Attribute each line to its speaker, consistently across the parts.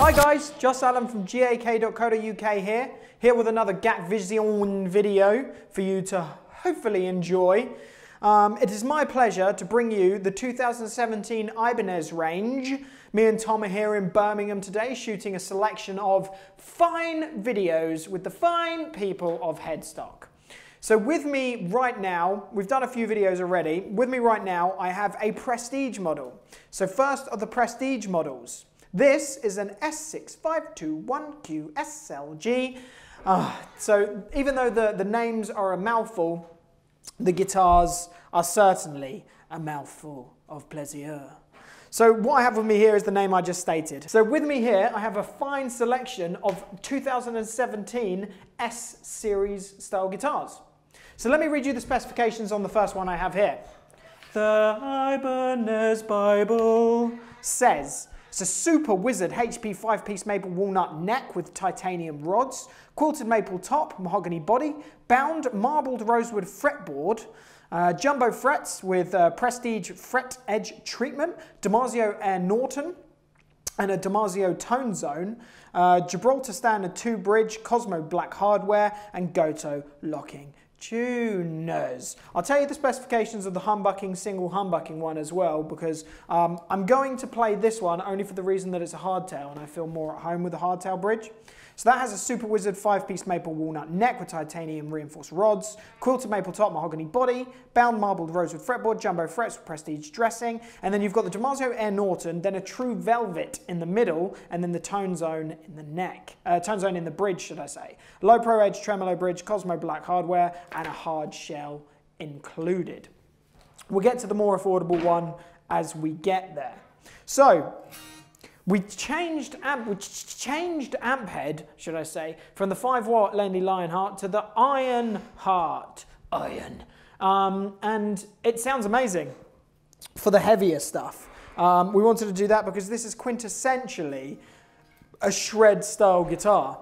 Speaker 1: Hi guys, Joss Allen from gak.co.uk here, here with another GAK Vision video for you to hopefully enjoy. Um, it is my pleasure to bring you the 2017 Ibanez range. Me and Tom are here in Birmingham today shooting a selection of fine videos with the fine people of Headstock. So with me right now, we've done a few videos already. With me right now, I have a Prestige model. So first are the Prestige models. This is an S6521Q SLG. Uh, so even though the, the names are a mouthful, the guitars are certainly a mouthful of plaisir. So what I have with me here is the name I just stated. So with me here, I have a fine selection of 2017 S series style guitars. So let me read you the specifications on the first one I have here. The Ibanez Bible says it's a super wizard HP 5-piece maple walnut neck with titanium rods, quilted maple top, mahogany body, bound marbled rosewood fretboard, uh, jumbo frets with uh, prestige fret edge treatment, DiMarzio Air Norton, and a DiMarzio tone zone, uh, Gibraltar standard 2 bridge, Cosmo black hardware, and Goto locking tuners. I'll tell you the specifications of the humbucking single humbucking one as well because um, I'm going to play this one only for the reason that it's a hardtail and I feel more at home with a hardtail bridge. So that has a Super Wizard 5-piece maple walnut neck with titanium reinforced rods, quilted maple top mahogany body, bound marbled rosewood fretboard, jumbo frets with prestige dressing, and then you've got the DiMarzio Air Norton, then a true velvet in the middle, and then the tone zone in the neck, uh, tone zone in the bridge, should I say. Low Pro Edge tremolo bridge, Cosmo black hardware, and a hard shell included. We'll get to the more affordable one as we get there. So, we changed amp, we changed amp head, should I say, from the 5 watt Laney Lionheart to the Iron Heart. Iron. Um, and it sounds amazing for the heavier stuff. Um, we wanted to do that because this is quintessentially a shred style guitar.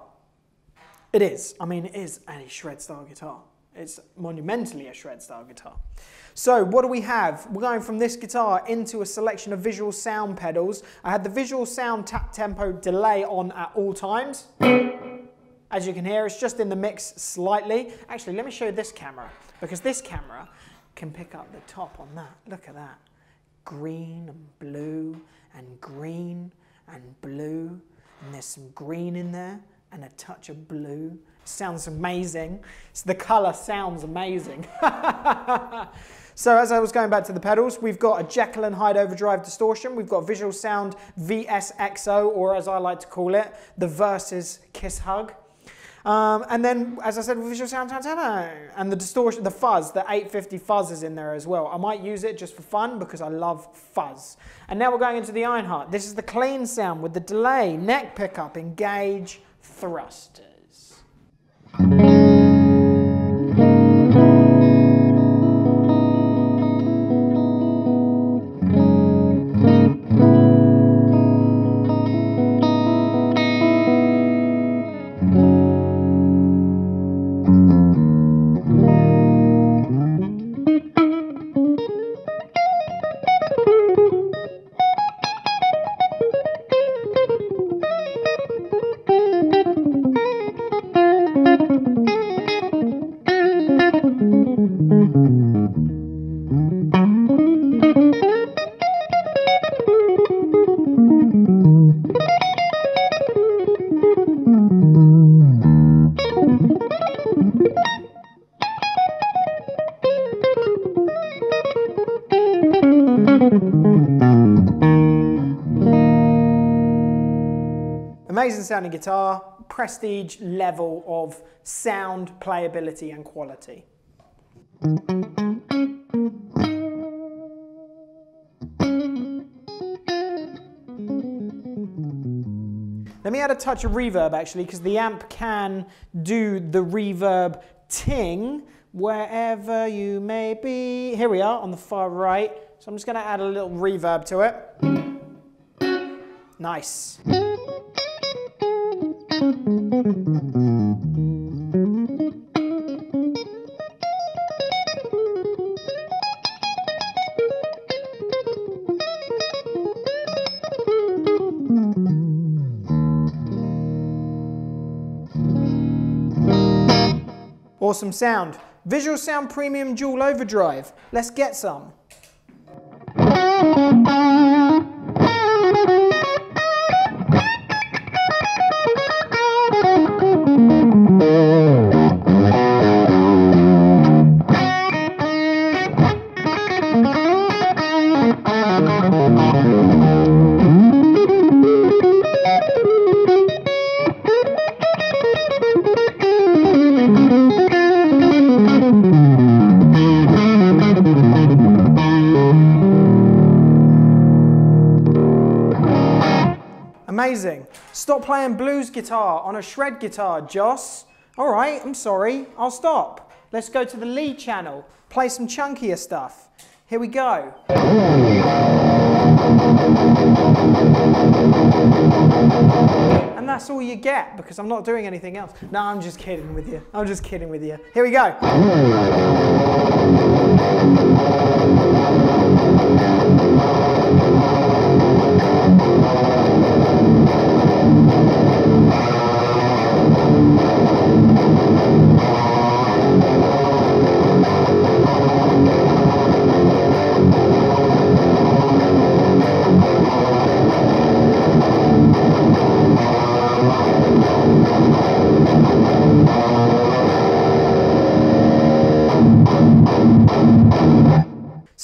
Speaker 1: It is. I mean, it is a shred style guitar. It's monumentally a shred style guitar. So what do we have? We're going from this guitar into a selection of visual sound pedals. I had the visual sound tap tempo delay on at all times. As you can hear, it's just in the mix slightly. Actually, let me show you this camera, because this camera can pick up the top on that. Look at that. Green and blue and green and blue. And there's some green in there and a touch of blue. Sounds amazing. So the color sounds amazing. so as I was going back to the pedals, we've got a Jekyll and Hyde overdrive distortion. We've got Visual Sound VSXO, or as I like to call it, the Versus Kiss Hug. Um, and then, as I said, visual sound, and the distortion, the fuzz, the 850 fuzz is in there as well. I might use it just for fun because I love fuzz. And now we're going into the Ironheart. This is the clean sound with the delay, neck pickup, engage, thrusters. Amazing sounding guitar, prestige level of sound, playability and quality. Let me add a touch of reverb actually, because the amp can do the reverb ting wherever you may be. Here we are on the far right. So I'm just going to add a little reverb to it. Nice. Awesome sound. Visual Sound Premium Dual Overdrive. Let's get some. Stop playing blues guitar on a shred guitar, Joss. All right, I'm sorry. I'll stop. Let's go to the lead channel. Play some chunkier stuff. Here we go. And that's all you get because I'm not doing anything else. No, I'm just kidding with you. I'm just kidding with you. Here we go.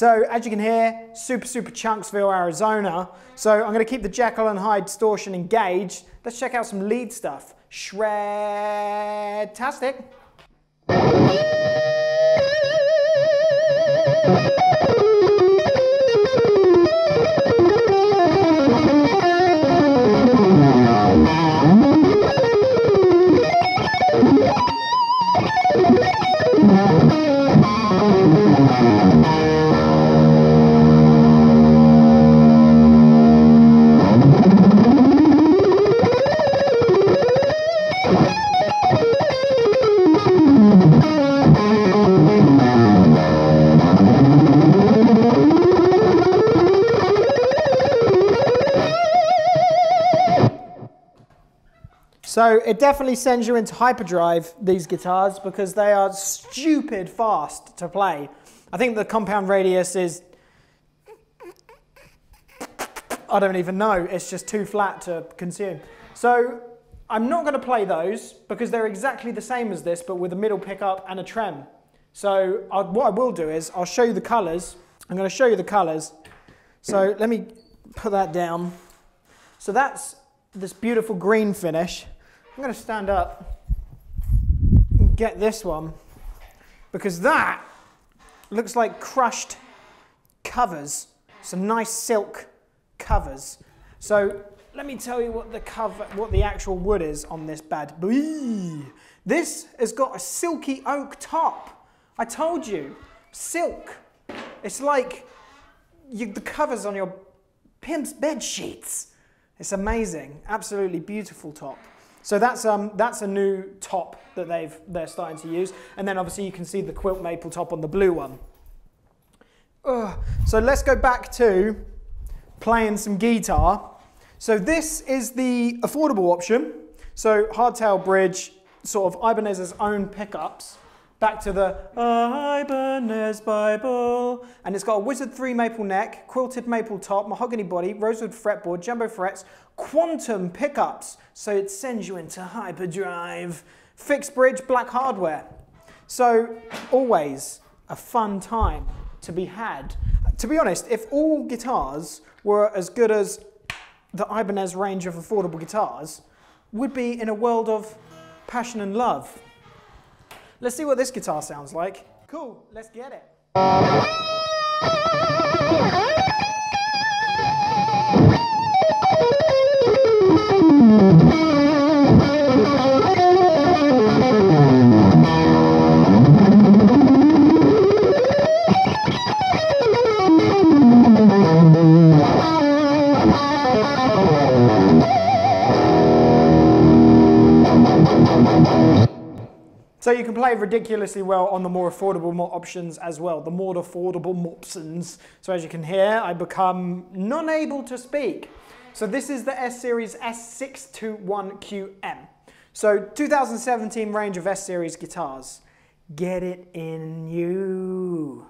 Speaker 1: So as you can hear, super, super Chunksville, Arizona. So I'm gonna keep the Jekyll and Hyde distortion engaged. Let's check out some lead stuff. Shred-tastic. So it definitely sends you into hyperdrive, these guitars, because they are stupid fast to play. I think the compound radius is, I don't even know, it's just too flat to consume. So I'm not going to play those because they're exactly the same as this, but with a middle pickup and a trem. So I, what I will do is I'll show you the colors. I'm going to show you the colors. So let me put that down. So that's this beautiful green finish. I'm going to stand up and get this one because that looks like crushed covers, some nice silk covers. So let me tell you what the cover, what the actual wood is on this boy. This has got a silky oak top. I told you, silk. It's like you, the covers on your pimp's bed sheets. It's amazing, absolutely beautiful top. So that's, um, that's a new top that they've, they're starting to use. And then obviously you can see the quilt maple top on the blue one. Ugh. So let's go back to playing some guitar. So this is the affordable option. So hardtail bridge, sort of Ibanez's own pickups. Back to the Ibanez Bible. And it's got a Wizard 3 maple neck, quilted maple top, mahogany body, rosewood fretboard, jumbo frets, quantum pickups. So it sends you into hyperdrive. Fixed bridge, black hardware. So always a fun time to be had. To be honest, if all guitars were as good as the Ibanez range of affordable guitars, would be in a world of passion and love. Let's see what this guitar sounds like. Cool, let's get it. So you can play ridiculously well on the more affordable options as well, the more affordable options. So as you can hear, I become non-able to speak. So this is the S-Series S621QM. So 2017 range of S-Series guitars. Get it in you.